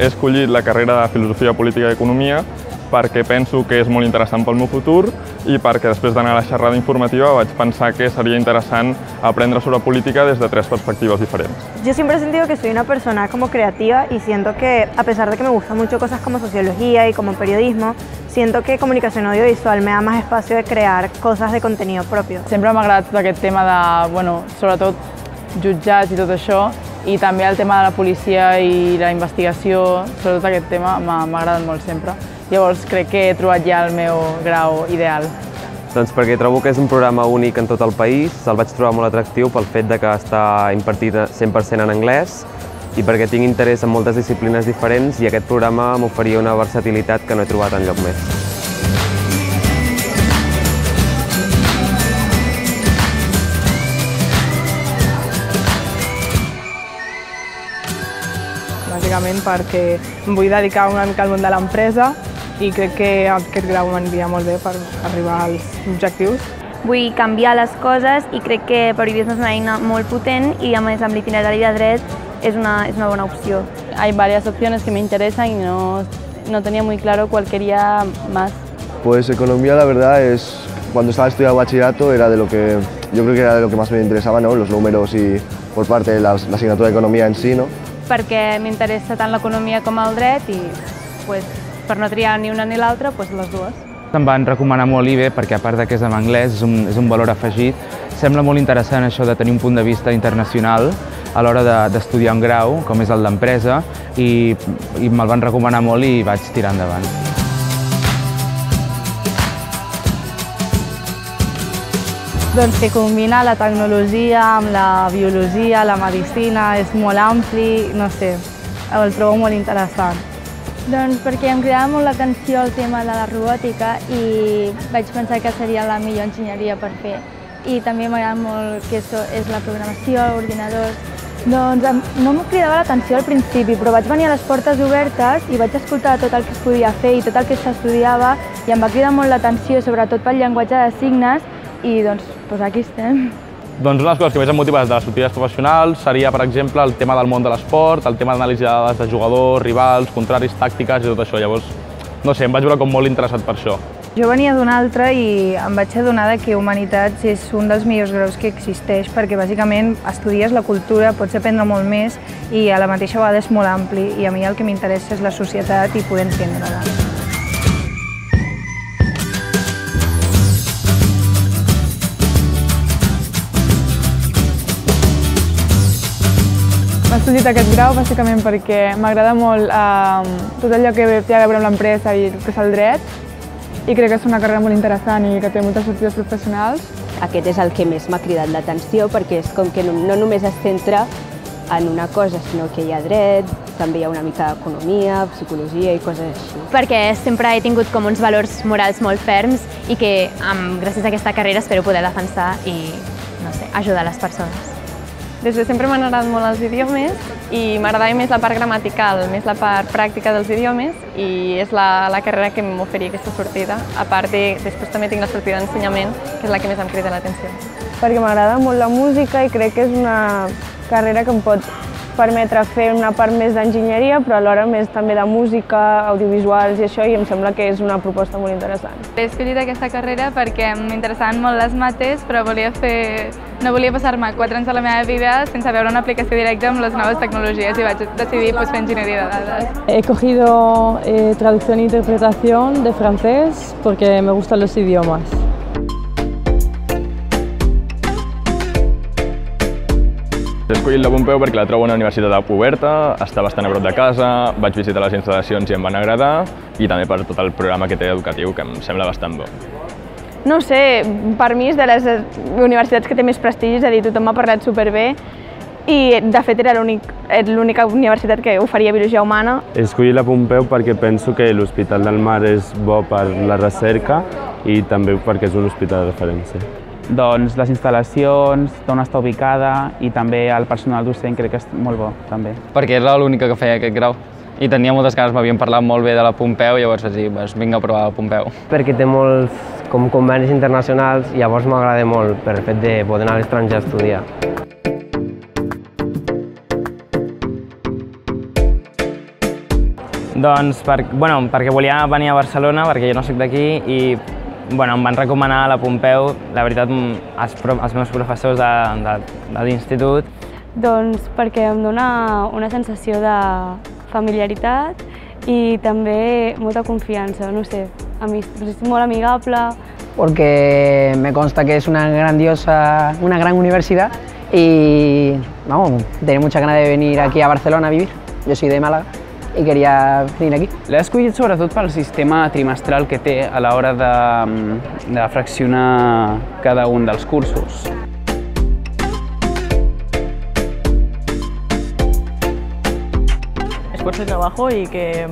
Escollit la carrera de Filosofia Política i Economia perquè penso que és molt interessant pel meu futur i perquè després d'anar a la xerrada informativa vaig pensar que sería interessant aprendre sobre política desde tres perspectivas diferentes. Yo siempre he sentido que soy una persona como creativa y siento que, a pesar de que me gustan mucho cosas como sociología y como periodismo, siento que comunicación audiovisual me da más espacio de crear cosas de contenido propio. Sempre m'ha agradat aquest tema de, bueno, sobretot jutjats i tot això, i també el tema de la policia i la investigació, sobretot aquest tema m'ha agradat molt sempre. Llavors crec que he trobat ja el meu grau ideal. Doncs perquè trobo que és un programa únic en tot el país, el vaig trobar molt atractiu pel fet de que està impartit 100% en anglès i perquè tinc interès en moltes disciplines diferents i aquest programa m'oferia una versatilitat que no he trobat enlloc més. Bàsicament perquè em vull dedicar una mica al món de l'empresa i crec que aquest grau m'aniria molt bé per arribar als objectius. Vull canviar les coses i crec que periodisme és una eina molt potent i a més amb l'itinerari de dret és una, es una buena opción. Hay varias opciones que me interesan y no, no tenía muy claro cuál quería más. Pues economía la verdad es, cuando estaba estudiando bachillerato era de lo que, yo creo que era de lo que más me interesaba, ¿no? los números y por parte de la, la asignatura de economía en sí. ¿no? Perquè m'interessa tant l'economia com el dret i pues, per no triar ni una ni l'altra, pues les dues. Em van recomanar molt l'IBE perquè a part de que és en anglès, és un, és un valor afegit. Sembla molt interessant això de tenir un punt de vista internacional a l'hora d'estudiar de, un grau, com és el d'empresa, i, i me'l van recomanar molt i vaig tirar endavant. Doncs que combina la tecnologia amb la biologia, la medicina, és molt ampli, no sé, el trobo molt interessant. Doncs perquè em cridava molt l'atenció el tema de la robòtica i vaig pensar que seria la millor enginyeria per fer. I també m'agrada molt que és la programació, ordinadors. Doncs no em cridava l'atenció al principi, però vaig venir a les portes obertes i vaig escoltar tot el que es podia fer i tot el que s'estudiava i em va cridar molt l'atenció, sobretot pel llenguatge de signes, i doncs, doncs aquí estem. Doncs una de les coses que més em motiva des de les sortides professionals seria, per exemple, el tema del món de l'esport, el tema d'anàlisi de dades de jugadors, rivals, contraris, tàctiques i tot això. Llavors, no sé, em vaig veure com molt interessat per això. Jo venia d'un altre i em vaig adonar que Humanitats és un dels millors graus que existeix perquè bàsicament estudies la cultura, pots aprendre molt més i a la mateixa vegada és molt ampli i a mi el que m'interessa és la societat i poder entendre-la. M'he escollit aquest grau bàsicament perquè m'agrada molt eh, tot allò que té a veure amb l'empresa i el que és el dret i crec que és una carrera molt interessant i que té moltes sortides professionals. Aquest és el que més m'ha cridat l'atenció perquè és com que no, no només es centra en una cosa, sinó que hi ha dret, també hi ha una mica d'economia, psicologia i coses així. Perquè sempre he tingut com uns valors morals molt ferms i que amb, gràcies a aquesta carrera espero poder defensar i no sé, ajudar les persones. Des de sempre m'han agradat molt els idiomes i m'agradava més la part gramatical, més la part pràctica dels idiomes i és la, la carrera que m'oferia aquesta sortida. A part de, després també tinc la sortida d'ensenyament, que és la que més em crida l'atenció. Perquè m'agrada molt la música i crec que és una carrera que em pot permetre fer una part més d'enginyeria, però alhora més també de música, audiovisuals i això, i em sembla que és una proposta molt interessant. He escollit aquesta carrera perquè m'interessaven molt les mates, però volia fer... no volia passar-me quatre anys de la meva vida sense veure una aplicació directa amb les noves tecnologies i vaig decidir pues, fer enginyeria de dades. He cogido eh, traducción e interpretación de francés porque me gustan los idiomas. He escollit la Pompeu perquè la trobo una universitat oberta, està bastant a prop de casa, vaig visitar les instal·lacions i em van agradar, i també per tot el programa que té educatiu, que em sembla bastant bo. No sé, per mi és de les universitats que té més prestigi, és a dir, tothom m'ha parlat superbé, i de fet era l'única universitat que oferia biologia humana. He escollit la Pompeu perquè penso que l'Hospital del Mar és bo per la recerca i també perquè és un hospital de referència. Doncs, les instal·lacions, d'on està ubicada i també el personal docent crec que és molt bo també. Perquè era l'única que feia aquest grau i tenia moltes ganes, m'havien parlat molt bé de la Pompeu i llavors vaig dir, pues, vinga a provar la Pompeu. Perquè té molts com convenis internacionals i llavors m'agrada molt per el fet de poder anar a l'estranger a estudiar. Doncs per, bueno, perquè volia venir a Barcelona, perquè jo no sóc d'aquí, i bueno, em van recomanar a la Pompeu, la veritat, els, els meus professors de, de, de l'institut. Doncs perquè em dona una sensació de familiaritat i també molta confiança, no sé, és molt amigable. Porque me consta que es una grandiosa, una gran universidad y vamos, tenía muchas ganas de venir aquí a Barcelona a vivir. Yo soy de Málaga i queria venir aquí. L'he escollit sobretot pel sistema trimestral que té a l'hora de, de fraccionar cada un dels cursos. Esfuerzo y trabajo y que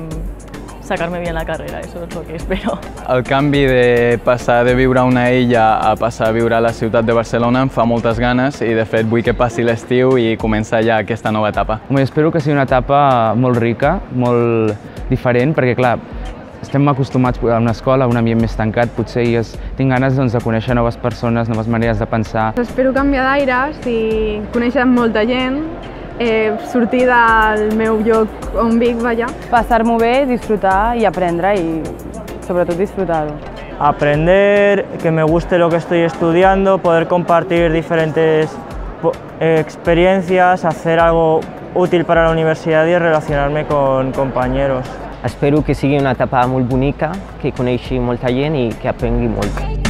sacarme bien la carrera, eso es lo que espero. El canvi de passar de viure a una illa a passar a viure a la ciutat de Barcelona em fa moltes ganes i de fet vull que passi l'estiu i començar ja aquesta nova etapa. Home, espero que sigui una etapa molt rica, molt diferent, perquè clar, estem acostumats a una escola, a un ambient més tancat, potser i es, tinc ganes doncs, de conèixer noves persones, noves maneres de pensar. Espero canviar d'aires i conèixer molta gent eh, sortir del meu lloc on vic, vaja. Passar-m'ho bé, disfrutar i aprendre i sobretot disfrutar-ho. Aprender, que me guste lo que estoy estudiando, poder compartir diferentes experiencias, hacer algo útil para la universidad y relacionarme con compañeros. Espero que sigui una etapa molt bonica, que coneixi molta gent i que aprengui molt.